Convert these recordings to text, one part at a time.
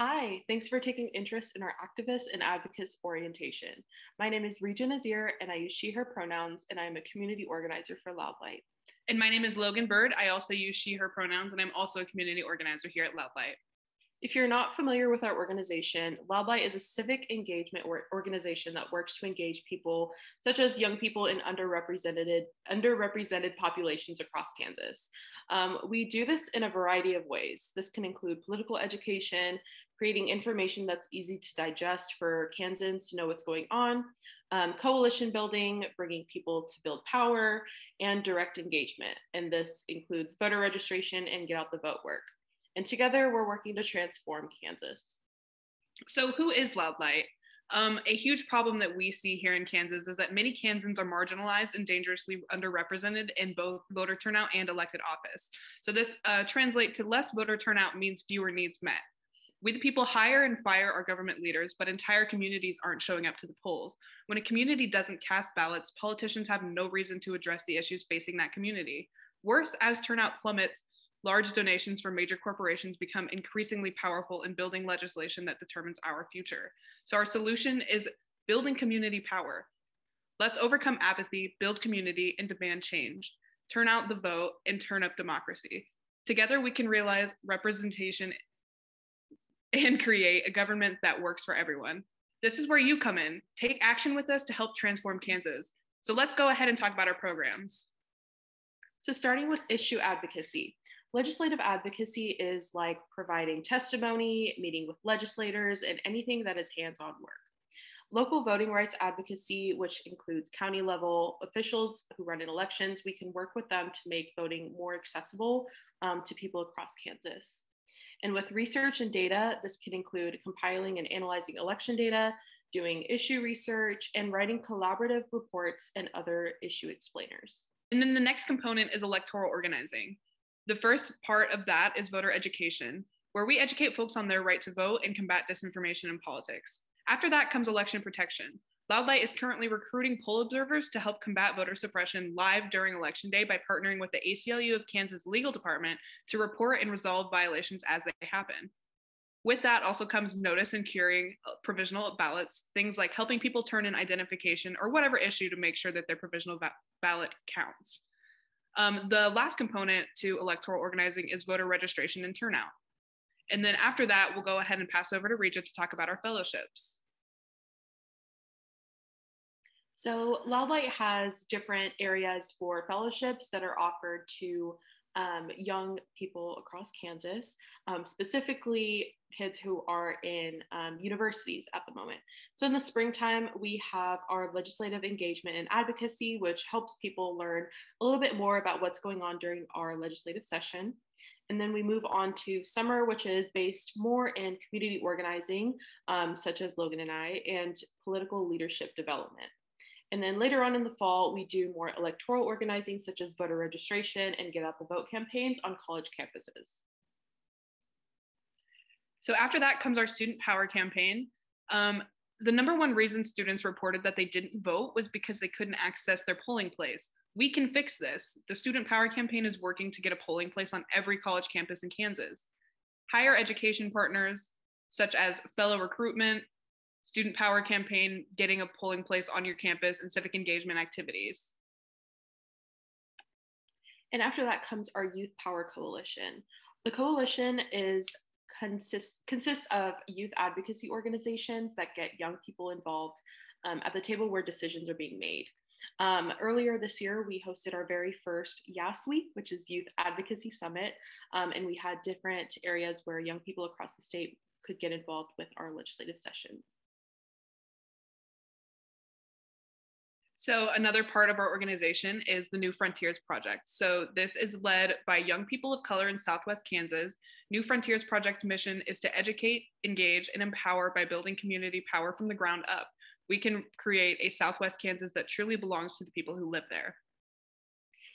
Hi, thanks for taking interest in our activist and advocates orientation. My name is Regina Azir, and I use she, her pronouns, and I am a community organizer for Loud Light. And my name is Logan Bird. I also use she, her pronouns, and I'm also a community organizer here at Loud Light. If you're not familiar with our organization, Loud is a civic engagement organization that works to engage people such as young people in underrepresented underrepresented populations across Kansas. Um, we do this in a variety of ways. This can include political education, creating information that's easy to digest for Kansans to know what's going on, um, coalition building, bringing people to build power, and direct engagement. And this includes voter registration and get out the vote work. And together, we're working to transform Kansas. So, who is Loud Light? Um, a huge problem that we see here in Kansas is that many Kansans are marginalized and dangerously underrepresented in both voter turnout and elected office. So, this uh, translate to less voter turnout means fewer needs met. We, the people, hire and fire our government leaders, but entire communities aren't showing up to the polls. When a community doesn't cast ballots, politicians have no reason to address the issues facing that community. Worse, as turnout plummets, large donations from major corporations become increasingly powerful in building legislation that determines our future. So, our solution is building community power. Let's overcome apathy, build community, and demand change. Turn out the vote and turn up democracy. Together, we can realize representation and create a government that works for everyone. This is where you come in. Take action with us to help transform Kansas. So let's go ahead and talk about our programs. So, starting with issue advocacy, Legislative advocacy is like providing testimony, meeting with legislators, and anything that is hands on work. Local voting rights advocacy, which includes county level officials who run in elections, we can work with them to make voting more accessible um, to people across Kansas. And with research and data, this can include compiling and analyzing election data, doing issue research, and writing collaborative reports and other issue explainers. And then the next component is electoral organizing. The first part of that is voter education, where we educate folks on their right to vote and combat disinformation in politics. After that comes election protection. Loud Light is currently recruiting poll observers to help combat voter suppression live during election day by partnering with the ACLU of Kansas legal department to report and resolve violations as they happen. With that also comes notice and curing uh, provisional ballots, things like helping people turn in identification or whatever issue to make sure that their provisional ballot counts. Um, the last component to electoral organizing is voter registration and turnout. And then after that, we'll go ahead and pass over to Regis to talk about our fellowships. So Loud Light has different areas for fellowships that are offered to um, young people across Kansas, um, specifically kids who are in um, universities at the moment. So, in the springtime, we have our legislative engagement and advocacy, which helps people learn a little bit more about what's going on during our legislative session. And then we move on to summer, which is based more in community organizing, um, such as Logan and I, and political leadership development. And then later on in the fall, we do more electoral organizing, such as voter registration and get out the vote campaigns on college campuses. So after that comes our student power campaign. Um, the number one reason students reported that they didn't vote was because they couldn't access their polling place. We can fix this. The Student Power Campaign is working to get a polling place on every college campus in Kansas. Higher education partners, such as fellow recruitment, Student Power Campaign, getting a polling place on your campus, and civic engagement activities. And after that comes our Youth Power Coalition. The coalition is consists consists of youth advocacy organizations that get young people involved um, at the table where decisions are being made. Um, earlier this year, we hosted our very first YAS Week, which is Youth Advocacy Summit, um, and we had different areas where young people across the state could get involved with our legislative session. So, another part of our organization is the New Frontiers Project. So, this is led by young people of color in Southwest Kansas. New Frontiers Project's mission is to educate, engage, and empower by building community power from the ground up. We can create a Southwest Kansas that truly belongs to the people who live there.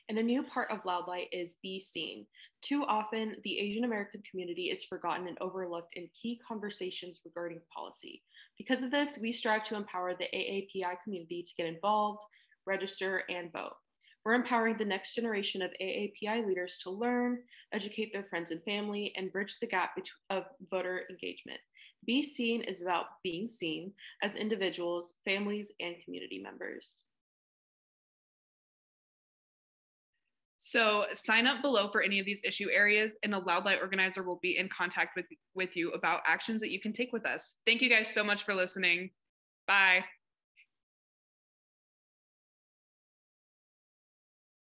And a new part of Loud Light is Be Seen. Too often, the Asian American community is forgotten and overlooked in key conversations regarding policy. Because of this, we strive to empower the AAPI community to get involved, register, and vote. We're empowering the next generation of AAPI leaders to learn, educate their friends and family, and bridge the gap of voter engagement. Be Seen is about being seen as individuals, families, and community members. So sign up below for any of these issue areas and a Loud Light organizer will be in contact with, with you about actions that you can take with us. Thank you guys so much for listening. Bye.